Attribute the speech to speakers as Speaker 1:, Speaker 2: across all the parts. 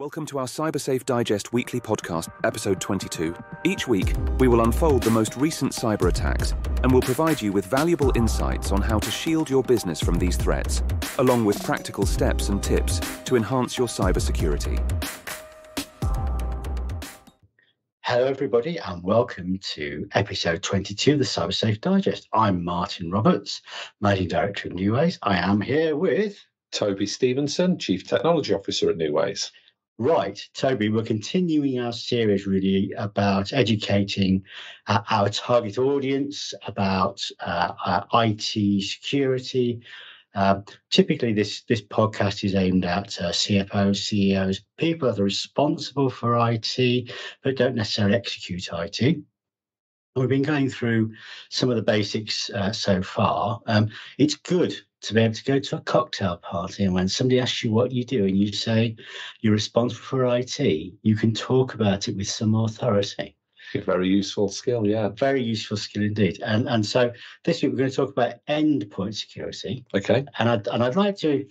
Speaker 1: Welcome to our CyberSafe Digest weekly podcast, episode 22. Each week, we will unfold the most recent cyber attacks and will provide you with valuable insights on how to shield your business from these threats, along with practical steps and tips to enhance your cybersecurity.
Speaker 2: Hello, everybody, and welcome to episode 22 of the CyberSafe Digest. I'm Martin Roberts, Managing Director of Neuways. I am here with
Speaker 3: Toby Stevenson, Chief Technology Officer at Neuways.
Speaker 2: Right, Toby, we're continuing our series really about educating uh, our target audience about uh, uh, IT security. Um, typically, this this podcast is aimed at uh, CFOs, CEOs, people that are responsible for IT but don't necessarily execute IT. We've been going through some of the basics uh, so far. Um, it's good to be able to go to a cocktail party and when somebody asks you what you do and you say you're responsible for IT, you can talk about it with some authority.
Speaker 3: A very useful skill, yeah.
Speaker 2: Very useful skill indeed. And and so this week we're going to talk about endpoint security.
Speaker 3: Okay.
Speaker 2: And I'd and I'd like to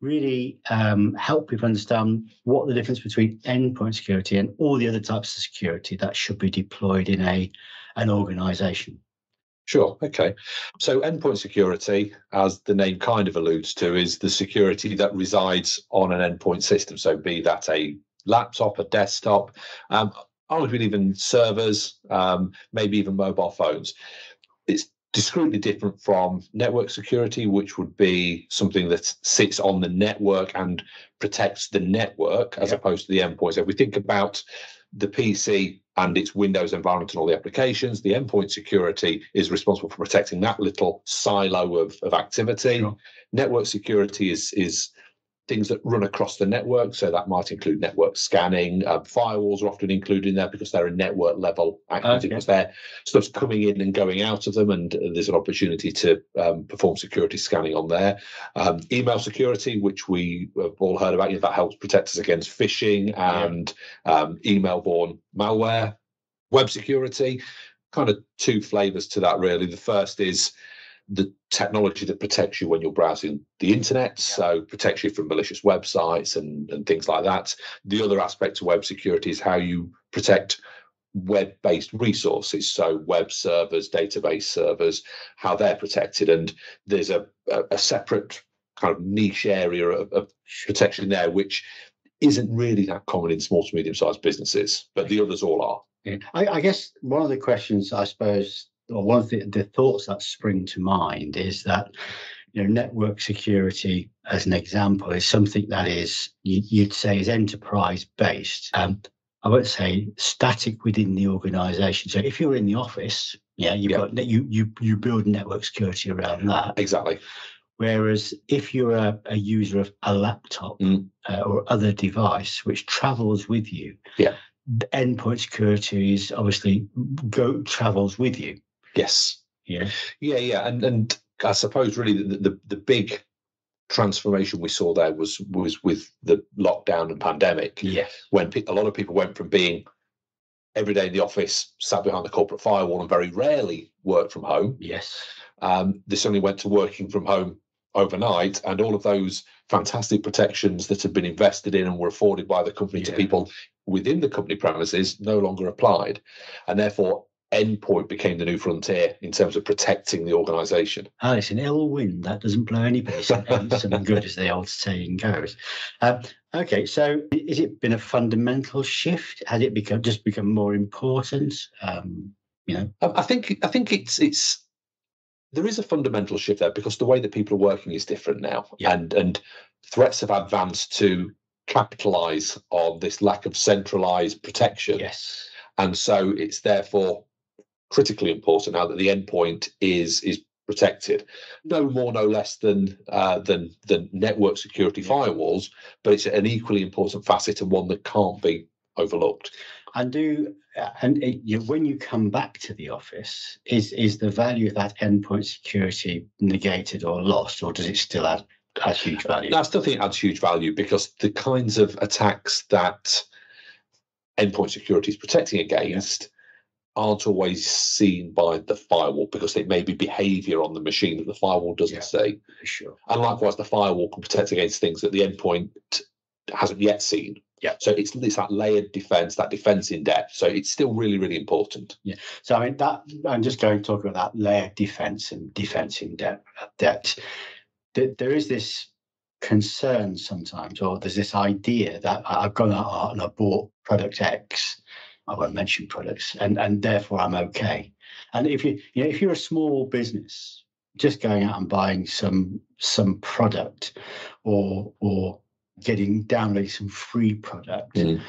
Speaker 2: really um, help people understand what the difference between endpoint security and all the other types of security that should be deployed in a an organization.
Speaker 3: Sure. Okay. So, endpoint security, as the name kind of alludes to, is the security that resides on an endpoint system. So, be that a laptop, a desktop, um, arguably even servers, um, maybe even mobile phones. It's discreetly different from network security, which would be something that sits on the network and protects the network as yeah. opposed to the endpoint. So, if we think about the PC and its Windows environment and all the applications. The endpoint security is responsible for protecting that little silo of, of activity. Sure. Network security is is things that run across the network. So that might include network scanning. Um, firewalls are often included in there because they're a network level activity, okay. because their stuff's coming in and going out of them, and there's an opportunity to um, perform security scanning on there. Um, email security, which we have all heard about, you know, that helps protect us against phishing and. Um, email borne malware. Web security, kind of two flavors to that, really. The first is the technology that protects you when you're browsing the internet, so protects you from malicious websites and, and things like that. The other aspect of web security is how you protect web-based resources, so web servers, database servers, how they're protected, and there's a, a, a separate kind of niche area of, of protection there, which isn't really that common in small to medium-sized businesses, but the others all are.
Speaker 2: I, I guess one of the questions I suppose or one of the, the thoughts that spring to mind is that you know network security as an example is something that is you, would say is enterprise based um, i won't say static within the organization so if you're in the office yeah you've yeah. got you you you build network security around that
Speaker 3: exactly
Speaker 2: Whereas if you're a, a user of a laptop mm. uh, or other device which travels with you,
Speaker 3: yeah,
Speaker 2: endpoint security is obviously go travels with you.
Speaker 3: Yes.
Speaker 2: Yeah.
Speaker 3: Yeah, yeah, and and I suppose really the, the the, big transformation we saw there was was with the lockdown and pandemic.
Speaker 2: Yes.
Speaker 3: When pe- a lot of people went from being every day in the office, sat behind the corporate firewall, and very rarely worked from home.
Speaker 2: Yes.
Speaker 3: Um, they suddenly went to working from home overnight, and all of those fantastic protections that had been invested in and were afforded by the company yeah. to people within the company premises no longer applied, and therefore endpoint became the new frontier in terms of protecting the organization.
Speaker 2: Ah, it's an ill wind that doesn't blow anybody some good, as the old saying goes. Um, okay, so has it been a fundamental shift? Has it become just become more important? Um, you know,
Speaker 3: I think I think it's it's there is a fundamental shift there because the way that people are working is different now, yeah. and and threats have advanced to capitalize on this lack of centralized protection.
Speaker 2: Yes.
Speaker 3: And so it's therefore critically important now that the endpoint is is protected. No more, no less than uh, than than network security firewalls, but it's an equally important facet and one that can't be overlooked.
Speaker 2: And do and it, you, when you come back to the office, is is the value of that endpoint security negated or lost, or does it still add add huge value?
Speaker 3: I still think it adds huge value because the kinds of attacks that endpoint security is protecting against aren't always seen by the firewall because it may be behavior on the machine that the firewall doesn't yeah,
Speaker 2: see. Sure.
Speaker 3: And likewise, the firewall can protect against things that the endpoint hasn't yet seen
Speaker 2: Yeah.
Speaker 3: So it's it's that layered defense, that defense in depth. So it's still really, really important. Yeah.
Speaker 2: So I mean that I'm just going to talk about that layered defense and defense in depth. That there is this concern sometimes, or there's this idea that I've gone out and I bought product X. I won't mention products, and and therefore I'm okay. And if you you know if you're a small business, just going out and buying some some product, or or getting downloading some free product
Speaker 3: Mm.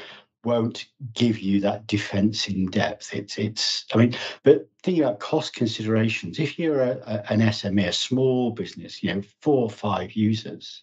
Speaker 2: won't give you that defense in depth. It's it's I mean, but think about cost considerations. If you're a, a, an SME, a small business, you know, four or five users,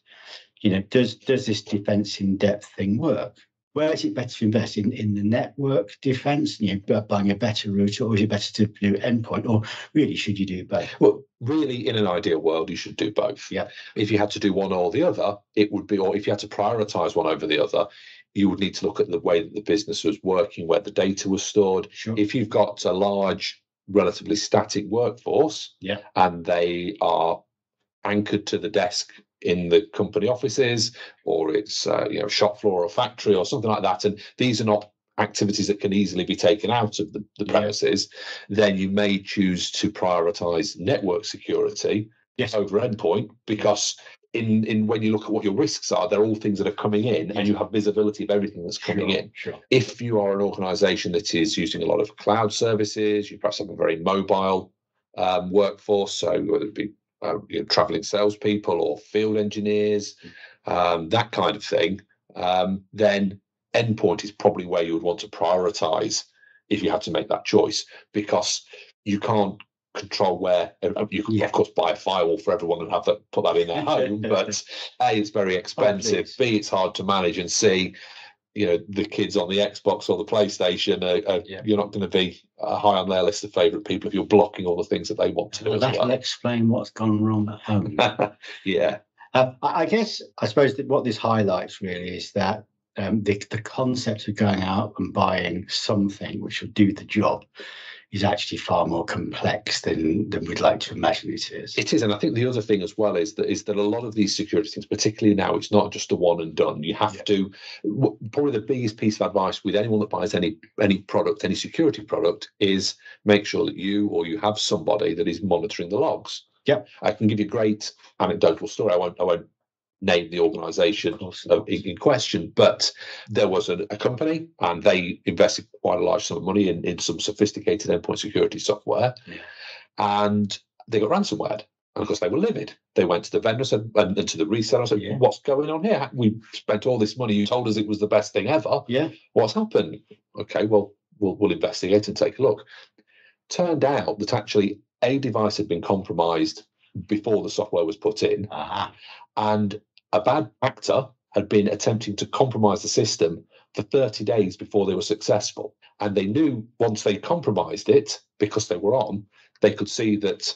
Speaker 2: you know, does does this defense in depth thing work? Where is it better to invest in in the network defense, and you know, buying a better router, or is it better to do endpoint, or really should you do both?
Speaker 3: Well, really, in an ideal world, you should do both.
Speaker 2: Yeah.
Speaker 3: If you had to do one or the other, it would be, or if you had to prioritize one over the other, you would need to look at the way that the business was working, where the data was stored.
Speaker 2: Sure.
Speaker 3: If you've got a large, relatively static workforce,
Speaker 2: Yeah.
Speaker 3: and they are anchored to the desk in the company offices, or it's uh, you know shop floor or factory or something like that, and these are not activities that can easily be taken out of the, the
Speaker 2: Yeah.
Speaker 3: premises, then you may choose to prioritize network security
Speaker 2: Yes.
Speaker 3: over endpoint because in in when you look at what your risks are, they're all things that are coming in and you have visibility of everything that's coming
Speaker 2: Sure,
Speaker 3: in.
Speaker 2: Sure.
Speaker 3: If you are an organization that is using a lot of cloud services, you perhaps have a very mobile um, workforce, so whether it be uh, you know, traveling salespeople or field engineers, um, that kind of thing, um, then endpoint is probably where you would want to prioritize if you had to make that choice because you can't control where uh, you can
Speaker 2: Yeah.
Speaker 3: of course buy a firewall for everyone and have that put that in their home but a it's very expensive
Speaker 2: please.
Speaker 3: b it's hard to manage and c you know the kids on the xbox or the playstation are, are-
Speaker 2: Yeah.
Speaker 3: you're not going to be high on their list of favorite people if you're blocking all the things that they want to do
Speaker 2: Well, that'll
Speaker 3: well
Speaker 2: explain what's gone wrong at home.
Speaker 3: yeah
Speaker 2: Uh, I I guess I suppose that what this highlights really is that um, the the concept of going out and buying something which will do the job is actually far more complex than than we'd like to imagine it is.
Speaker 3: It is, and I think the other thing as well is that is that a lot of these security things, particularly now, it's not just a one and done. You have
Speaker 2: Yeah.
Speaker 3: to probably the biggest piece of advice with anyone that buys any any product, any security product, is make sure that you or you have somebody that is monitoring the logs.
Speaker 2: Yeah,
Speaker 3: I can give you a great anecdotal story. I won't. I won't name the organisation
Speaker 2: Of course, of
Speaker 3: uh, in, question, but there was a, a company and they invested quite a large sum of money in, in some sophisticated endpoint security software,
Speaker 2: Yeah.
Speaker 3: and they got ransomware. And of course, they were livid. They went to the vendor said, and, and to the reseller and said,
Speaker 2: Yeah.
Speaker 3: "What's going on here? We spent all this money. You told us it was the best thing ever.
Speaker 2: Yeah,
Speaker 3: What's happened?" Okay, well, we'll we'll investigate and take a look. Turned out that actually a device had been compromised before the software was put in,
Speaker 2: aha,
Speaker 3: and a bad actor had been attempting to compromise the system for 30 days before they were successful. And they knew once they compromised it, because they were on, they could see that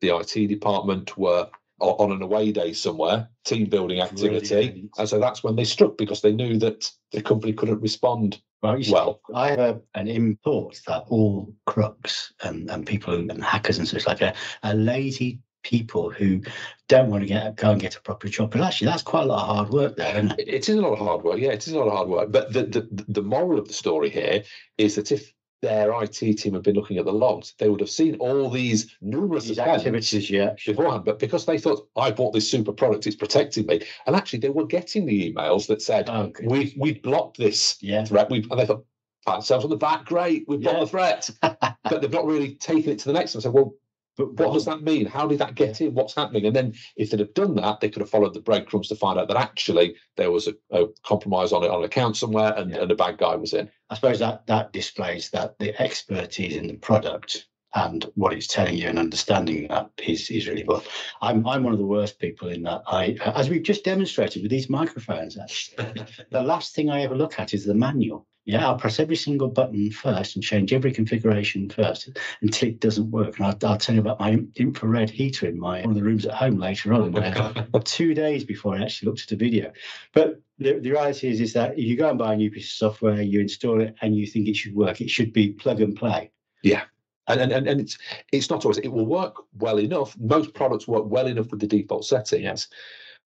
Speaker 3: the IT department were on an away day somewhere, team building activity.
Speaker 2: Brilliant.
Speaker 3: And so that's when they struck because they knew that the company couldn't respond
Speaker 2: Well,
Speaker 3: well.
Speaker 2: I have a, an import that all crooks and, and people and hackers and such like are, are lazy people who don't want to get go and get a proper job. But actually, that's quite a lot of hard work there, isn't it?
Speaker 3: It is a lot of hard work. Yeah, it is a lot of hard work. But the, the, the moral of the story here is that if their IT team had been looking at the logs, they would have seen all these numerous
Speaker 2: These activities, yeah.
Speaker 3: beforehand. But because they thought, I bought this super product, it's protecting me. And actually, they were getting the emails that said,
Speaker 2: Oh,
Speaker 3: we we blocked this
Speaker 2: yeah.
Speaker 3: threat. We and they thought, pat themselves on the back, great, we've
Speaker 2: Yeah.
Speaker 3: got the threat. but they've not really taken it to the next one. So, well,
Speaker 2: But
Speaker 3: what does that mean? How did that get in? What's happening? And then if they'd have done that, they could have followed the breadcrumbs to find out that actually there was a, a compromise on it on an account somewhere and,
Speaker 2: Yeah.
Speaker 3: and a bad guy was in.
Speaker 2: I suppose that that displays that the expertise in the product and what it's telling you and understanding that is is really well. I'm I'm one of the worst people in that. I as we've just demonstrated with these microphones. Actually, the last thing I ever look at is the manual. Yeah, I'll press every single button first and change every configuration first until it doesn't work. And I'll, I'll tell you about my infrared heater in my one of the rooms at home later on. Oh where two days before I actually looked at a video. But the, the reality is, is that if you go and buy a new piece of software, you install it, and you think it should work, it should be plug and play. Yeah.
Speaker 3: And, and, and, and it's it's not always it will work well enough. Most products work well enough with the default settings.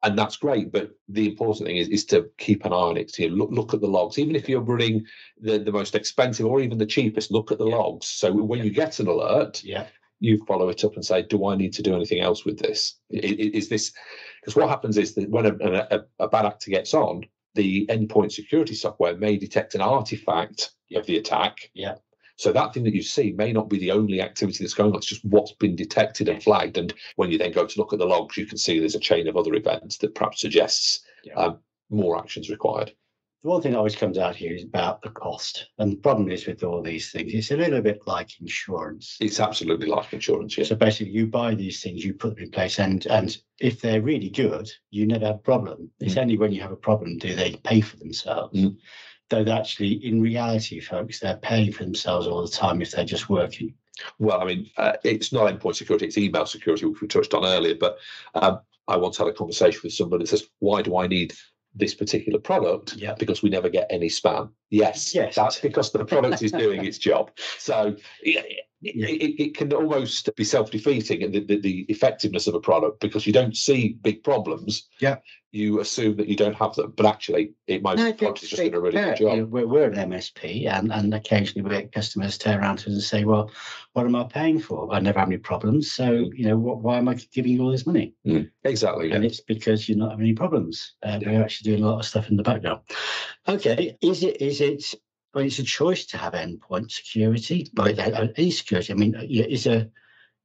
Speaker 3: And that's great. But the important thing is, is to keep an eye on it. To look look at the logs, even if you're running the, the most expensive or even the cheapest. Look at the
Speaker 2: Yeah.
Speaker 3: logs. So when
Speaker 2: Yeah.
Speaker 3: you get an alert,
Speaker 2: Yeah.
Speaker 3: you follow it up and say, "Do I need to do anything else with this? I- i- Is this?" Because what happens is that when a, a, a bad actor gets on, the endpoint security software may detect an artifact of the attack.
Speaker 2: Yeah.
Speaker 3: So that thing that you see may not be the only activity that's going on. It's just what's been detected and flagged. And when you then go to look at the logs, you can see there's a chain of other events that perhaps suggests
Speaker 2: Yeah.
Speaker 3: um, more actions required.
Speaker 2: The one thing that always comes out here is about the cost. And the problem is with all these things, it's a little bit like insurance.
Speaker 3: It's absolutely like insurance. Yeah.
Speaker 2: So basically, you buy these things, you put them in place, and and if they're really good, you never have a problem. It's only when you have a problem do they pay for themselves.
Speaker 3: Mm.
Speaker 2: Though actually, in reality, folks, they're paying for themselves all the time if they're just working.
Speaker 3: Well, I mean, uh, it's not endpoint security; it's email security, which we touched on earlier. But um, I once had a conversation with somebody that says, "Why do I need this particular product?"
Speaker 2: Yeah.
Speaker 3: because we never get any spam. Yes,
Speaker 2: Yes.
Speaker 3: that's because the product is doing its job. So it, it, it can almost be self-defeating the, the, the effectiveness of a product because you don't see big problems.
Speaker 2: Yeah.
Speaker 3: You assume that you don't have them, but actually, it might
Speaker 2: No,
Speaker 3: product is just doing a really good job.
Speaker 2: you know, we're, we're an MSP, and, and occasionally we get customers turn around to us and say, "Well, what am I paying for? I never have any problems, so
Speaker 3: Mm.
Speaker 2: you know, what, why am I giving you all this money?"
Speaker 3: Exactly. Yeah.
Speaker 2: And it's because you're not having any problems. Uh,
Speaker 3: Yeah.
Speaker 2: We're actually doing a lot of stuff in the background. Okay, is it is it? Well, it's a choice to have endpoint security, but any security. I mean, is a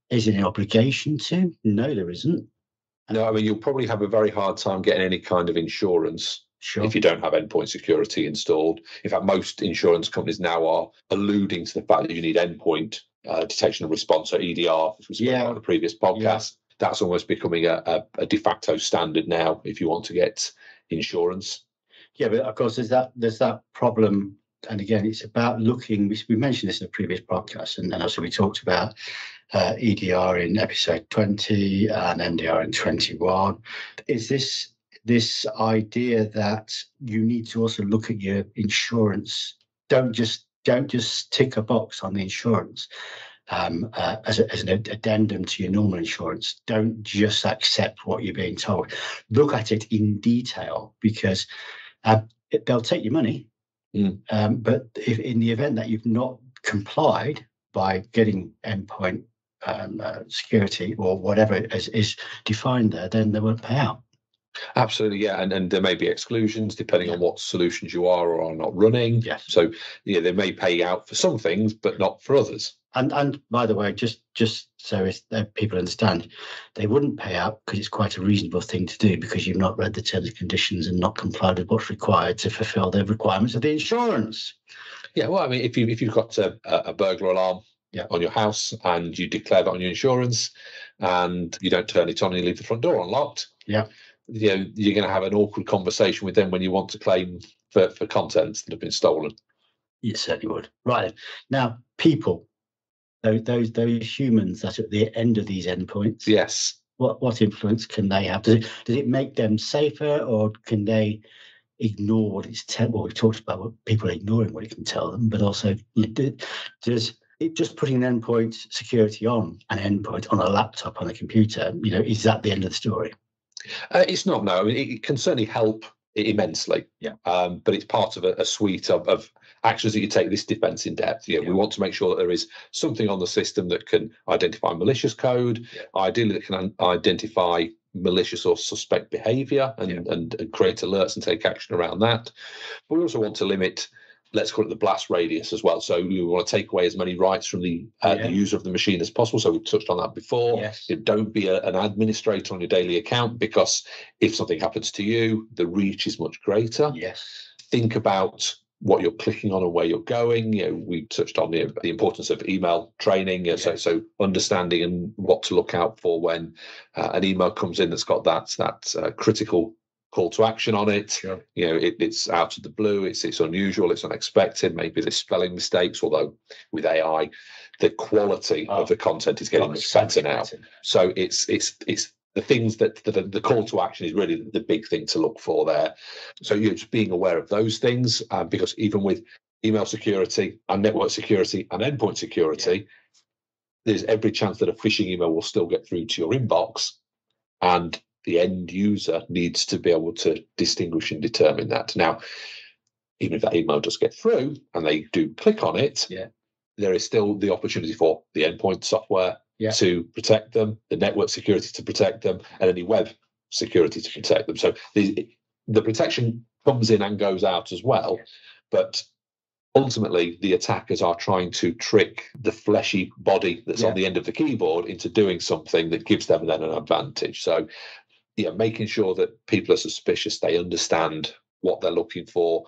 Speaker 2: is it an obligation to? No, there isn't.
Speaker 3: No, I mean you'll probably have a very hard time getting any kind of insurance
Speaker 2: Sure.
Speaker 3: if you don't have endpoint security installed. In fact, most insurance companies now are alluding to the fact that you need endpoint uh, detection and response, or EDR, which was
Speaker 2: Yeah.
Speaker 3: in the previous podcast. That's almost becoming a, a, a de facto standard now if you want to get insurance.
Speaker 2: Yeah, but of course, there's that there's that problem, and again, it's about looking. We, we mentioned this in a previous podcast, and, and also we talked about uh, EDR in episode twenty and MDR in twenty one. Is this this idea that you need to also look at your insurance? Don't just don't just tick a box on the insurance. Um, uh, as, a, as an addendum to your normal insurance, don't just accept what you're being told. Look at it in detail because uh, it, they'll take your money.
Speaker 3: Mm.
Speaker 2: Um, but if in the event that you've not complied by getting endpoint um, uh, security or whatever is, is defined there, then they won't pay out.
Speaker 3: Absolutely, yeah, and and there may be exclusions depending on what solutions you are or are not running.
Speaker 2: Yes.
Speaker 3: So yeah, they may pay out for some things, but not for others.
Speaker 2: And and by the way, just just so uh, people understand, they wouldn't pay out because it's quite a reasonable thing to do because you've not read the terms and conditions and not complied with what's required to fulfil the requirements of the insurance.
Speaker 3: Yeah, well, I mean, if you if you've got a, a a burglar alarm
Speaker 2: Yeah.
Speaker 3: on your house and you declare that on your insurance, and you don't turn it on, and you leave the front door unlocked.
Speaker 2: Yeah.
Speaker 3: You know, you're going to have an awkward conversation with them when you want to claim for for contents that have been stolen.
Speaker 2: You certainly would. Right now, people, those those those humans that are at the end of these endpoints.
Speaker 3: Yes.
Speaker 2: What what influence can they have? Does it does it make them safer, or can they ignore what it's tell? Well, we talked about what people ignoring what it can tell them, but also does it just putting an endpoint security on an endpoint on a laptop on a computer? You know, is that the end of the story?
Speaker 3: Uh, it's not no. I mean, it, it can certainly help immensely.
Speaker 2: Yeah.
Speaker 3: Um, but it's part of a, a suite of, of actions that you take this defense in depth. Know,
Speaker 2: Yeah.
Speaker 3: We want to make sure that there is something on the system that can identify malicious code,
Speaker 2: Yeah.
Speaker 3: ideally that can identify malicious or suspect behavior and,
Speaker 2: Yeah.
Speaker 3: and, and create alerts and take action around that. But we also want to limit let's call it the blast radius as well. So we want to take away as many rights from the, uh,
Speaker 2: Yeah.
Speaker 3: the user of the machine as possible. So we've touched on that before.
Speaker 2: Yes.
Speaker 3: Don't be a, an administrator on your daily account because if something happens to you, the reach is much greater.
Speaker 2: Yes.
Speaker 3: Think about what you're clicking on and where you're going. You know, we touched on the, the importance of email training. uh, So, so understanding and what to look out for when uh, an email comes in that's got that that uh, critical call to action on it.
Speaker 2: Sure.
Speaker 3: You know, it, it's out of the blue. It's it's unusual. It's unexpected. Maybe there's spelling mistakes. Although with AI, the quality
Speaker 2: Oh,
Speaker 3: of the content is getting better now. So it's it's it's the things that the, the call to action is really the big thing to look for there. So you're just being aware of those things um, because even with email security and network security and endpoint security, there's every chance that a phishing email will still get through to your inbox, and the end user needs to be able to distinguish and determine that. Now, even if that email does get through and they do click on it,
Speaker 2: Yeah.
Speaker 3: there is still the opportunity for the endpoint software
Speaker 2: Yeah.
Speaker 3: to protect them, the network security to protect them, and any web security to protect them. So the the protection comes in and goes out as well, but ultimately the attackers are trying to trick the fleshy body that's
Speaker 2: Yeah.
Speaker 3: on the end of the keyboard into doing something that gives them then an advantage. So yeah, making sure that people are suspicious, they understand what they're looking for,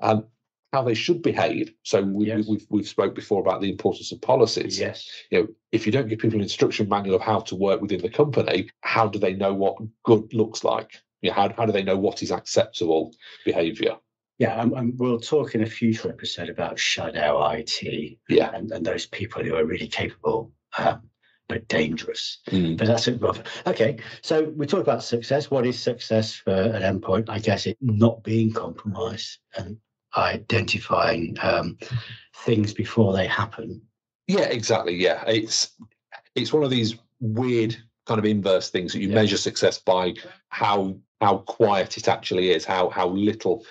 Speaker 3: and how they should behave. So we,
Speaker 2: Yes.
Speaker 3: we, we've we've spoke before about the importance of policies.
Speaker 2: Yes.
Speaker 3: You know, if you don't give people an instruction manual of how to work within the company, how do they know what good looks like? You know, how, how do they know what is acceptable behaviour?
Speaker 2: Yeah, and, we'll talk in a future episode about shadow IT
Speaker 3: Yeah.
Speaker 2: and, and those people who are really capable um, but dangerous.
Speaker 3: Mm.
Speaker 2: But that's it, Rob. Okay, so we talked about success. What is success for an endpoint? I guess it not being compromised and identifying um, things before they happen.
Speaker 3: Yeah, exactly. Yeah, it's it's one of these weird kind of inverse things that you
Speaker 2: Yeah.
Speaker 3: measure success by how how quiet it actually is, how how little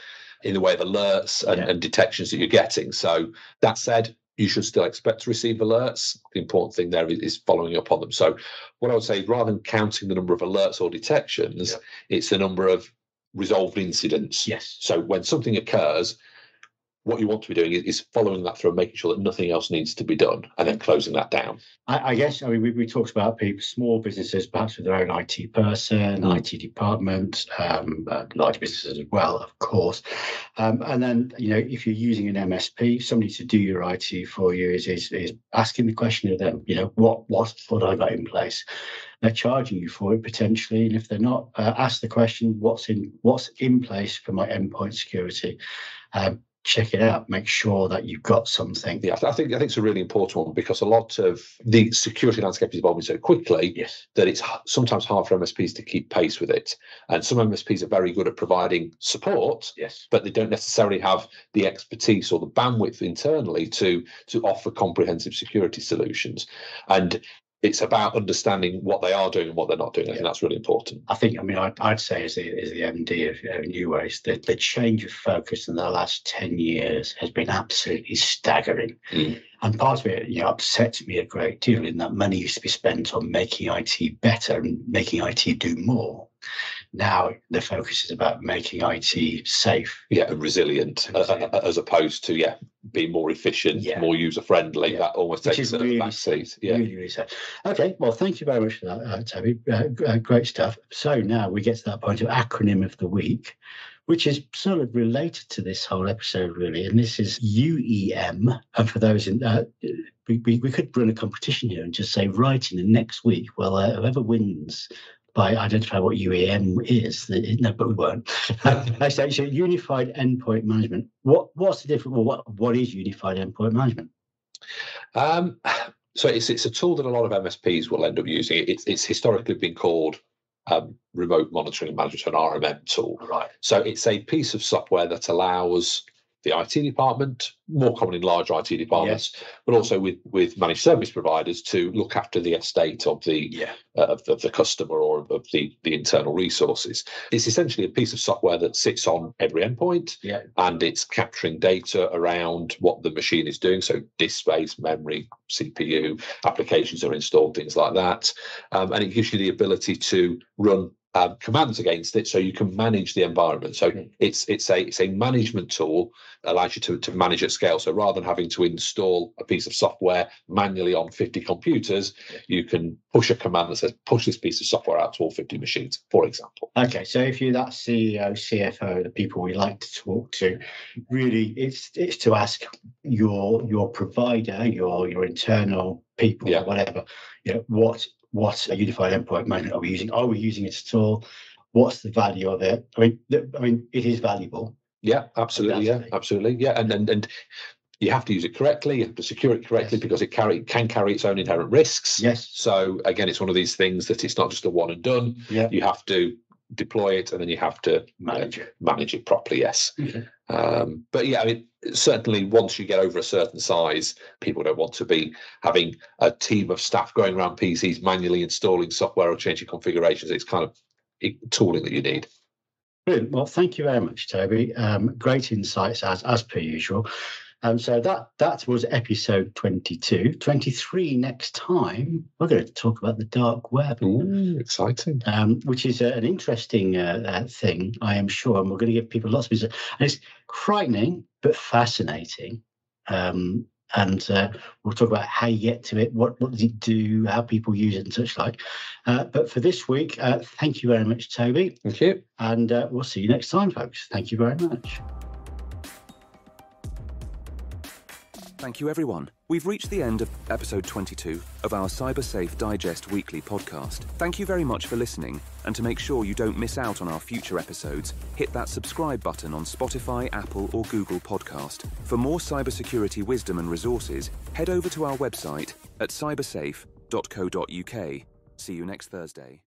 Speaker 3: in the way of alerts and,
Speaker 2: Yeah.
Speaker 3: and detections that you're getting. So that said, you should still expect to receive alerts. The important thing there is, following up on them. So what I would say, rather than counting the number of alerts or detections,
Speaker 2: Yeah.
Speaker 3: it's the number of resolved incidents.
Speaker 2: Yes.
Speaker 3: So when something occurs, what you want to be doing is, is following that through and making sure that nothing else needs to be done and then closing that down.
Speaker 2: I, I guess I mean we, we talked about people, small businesses, perhaps with their own IT person,
Speaker 3: Mm.
Speaker 2: IT department, um, uh, large businesses as well, of course. Um, and then you know if you're using an MSP, somebody to do your IT for you is is, is asking the question of them, you know, what what what I got in place. They're charging you for it potentially, and if they're not, uh, ask the question, what's in what's in place for my endpoint security. Um, check it out. Make sure that you've got something.
Speaker 3: Yeah, I think I think it's a really important one because a lot of the security landscape is evolving so quickly
Speaker 2: Yes.
Speaker 3: that it's sometimes hard for MSPs to keep pace with it. And some MSPs are very good at providing support,
Speaker 2: Yes.
Speaker 3: but they don't necessarily have the expertise or the bandwidth internally to to offer comprehensive security solutions. And it's about understanding what they are doing and what they're not doing. I think that's really important.
Speaker 2: I think, I mean, I'd, I'd say as the, as the MD of uh, Neuways, that the change of focus in the last 10 years has been absolutely staggering.
Speaker 3: Mm.
Speaker 2: And part of it, you know, upsets me a great deal in that money used to be spent on making IT better and making IT do more. Now the focus is about making IT safe.
Speaker 3: Yeah, and resilient,
Speaker 2: And resilient.
Speaker 3: uh, as opposed to yeah, being more efficient,
Speaker 2: Yeah.
Speaker 3: more user friendly.
Speaker 2: Yeah.
Speaker 3: That almost
Speaker 2: Which
Speaker 3: takes a
Speaker 2: really
Speaker 3: back seat. Yeah.
Speaker 2: Really, really. Okay, well, thank you very much for that, uh, Toby. Uh, uh, great stuff. So now we get to that point of acronym of the week, which is sort of related to this whole episode, really. And this is UEM. And for those in, uh, we, we, we could run a competition here and just say, right in the next week, well, uh, whoever wins by identify what UEM is. No, but we weren't. I say so. Unified endpoint management. What what's the difference? Well, what what is unified endpoint management?
Speaker 3: Um, so it's it's a tool that a lot of MSPs will end up using. It's it's historically been called um, remote monitoring and management, an RMM tool.
Speaker 2: Right.
Speaker 3: So it's a piece of software that allows the IT department, more common in large IT departments, but also with with managed service providers to look after the estate of the
Speaker 2: Yeah.
Speaker 3: uh, of, the, of the customer or of the the internal resources. It's essentially a piece of software that sits on every endpoint
Speaker 2: Yeah.
Speaker 3: and it's capturing data around what the machine is doing. So disk space, memory, CPU, applications are installed, things like that. Um, and it gives you the ability to run um, commands against it so you can manage the environment. So
Speaker 2: Mm.
Speaker 3: it's it's a it's a management tool that allows you to, to manage at scale. So rather than having to install a piece of software manually on 50 computers,
Speaker 2: Yeah.
Speaker 3: you can push a command that says push this piece of software out to all 50 machines, for example.
Speaker 2: Okay, so if you're that CEO, CFO, the people we like to talk to, really, it's it's to ask your your provider, your your internal people,
Speaker 3: Yeah.
Speaker 2: whatever, you know, what what a unified endpoint management are we using? Are we using it at all? What's the value of it? I mean, the, I mean, it is valuable.
Speaker 3: Yeah, absolutely. Yeah, absolutely. Yeah, and and and you have to use it correctly. You have to secure it correctly
Speaker 2: Yes.
Speaker 3: because it carry can carry its own inherent risks.
Speaker 2: Yes.
Speaker 3: So again, it's one of these things that it's not just a one and done.
Speaker 2: Yeah.
Speaker 3: You have to deploy it, and then you have to
Speaker 2: Manage it.
Speaker 3: manage it properly. Yes.
Speaker 2: Okay.
Speaker 3: Um, but yeah, I mean, certainly once you get over a certain size, people don't want to be having a team of staff going around PCs manually installing software or changing configurations. It's kind of tooling that you need.
Speaker 2: Brilliant. Well, thank you very much, Toby. Um, great insights as as per usual. Um, so that that was episode 22. 23 next time, we're going to talk about the dark web.
Speaker 3: Ooh, exciting.
Speaker 2: Um, which is uh, an interesting uh, uh, thing, I am sure. And we're going to give people lots of insight. And it's frightening, but fascinating. Um, and uh, we'll talk about how you get to it, what, what does it do, how people use it and such like. Uh, but for this week, uh, thank you very much, Toby.
Speaker 3: Thank you.
Speaker 2: And uh, we'll see you next time, folks. Thank you very much.
Speaker 1: Thank you, everyone. We've reached the end of episode 22 of our CyberSafe Digest weekly podcast. Thank you very much for listening, and to make sure you don't miss out on our future episodes, hit that subscribe button on Spotify, Apple, or Google Podcast. For more cybersecurity wisdom and resources, head over to our website at cybersafe.co.uk. See you next Thursday.